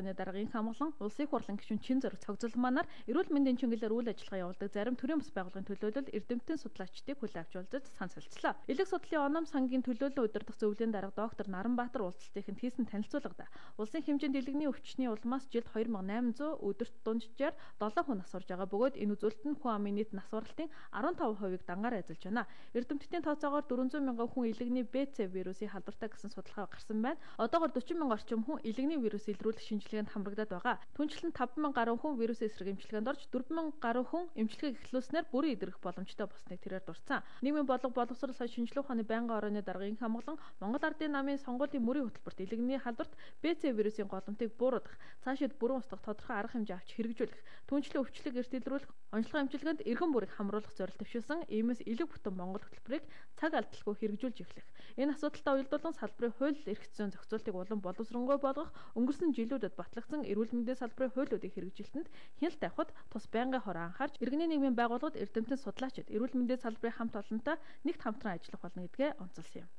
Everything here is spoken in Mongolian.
Оны дараагийн хамглан улсын их хурлын гишүүн Чин зөрөг цогцолманаар эрүүл мэндийн чиглэлээр үйл ажиллагаа явуулдаг зарим төрийн бас байгууллагын төлөөлөл эрдэмтэн судлаачдыг хүлээн авч уулзаж сан салцлаа. Илэг судлалын оном сангийн төлөөлөл удирдах зөвлөлийн дарга доктор Наранбаатар уулзалтын хийсэн танилцуулгад улсын хэмжээнд дэлгэний өвчтний улмаас жилд 2800 өдөрт дунджаар 7 хүн насварж байгаа бөгөөд энэ үзүүлэлт нь хүн амын нийт насварлалтын 15%-ийг дангаар эзэлж байна. Эрдэмтдийн тооцоогоор 400 мянган хүн илэгний БЦ вирусын халдвартай гэсэн судалгаа гарсан байна. Одоогоор 40 мянга орчим хүн илэгний вирус илрүүлэх шинжилгээнд хамрагдаад байгаа. Түнчлэн 5 мянга гаруй хүн вирус эсрэг эмчилгээнд орж 4 мянга гаруй хүн эмчилгээг эхлүүлснээр бүрэн идэрэх боломжтой болсныг тэрээр дурдсан. Нийгмийн бодлого боловсрол сая шинжилгээ ухааны байнгын орооны даргын хамглан Монгол Ардын намын сонгуулийн мөрийн хөтөлбөрт илэгний халдварт БЦ вирусын голомтыг буурах, цаашид бүрэн устгах тодорхой арга хэмжээ авч хэрэгжүүлэх, түнчлэн өвчлөг эрт илрүүлэх, онцлог эмчилгээнд эргэн бүрийг хамруулах зорилт төвшүүлсэн иймээс элэг бүтэн Монгол хөтөлбөрийг цаг алдалгүй хэрэгжүүлж эхлэх. Энэ асуудалтай уялдуулан салбарын хууль эрх зүйн зохицуултыг улам боловсронгуй болгох, өнгөрсөн жилүүдэд батлагдсан эрүүл мэндийн салбарын хуулиудыг хэрэгжилтэнд хяналт тавихад тус байнгын хор анхаарч иргэний нийгмийн байгууллагууд эрдэмтэн судлаачид эрүүл мэндийн салбарын хамт олонтой нэгт хамтран ажиллах болно гэдгээ онцолсон юм.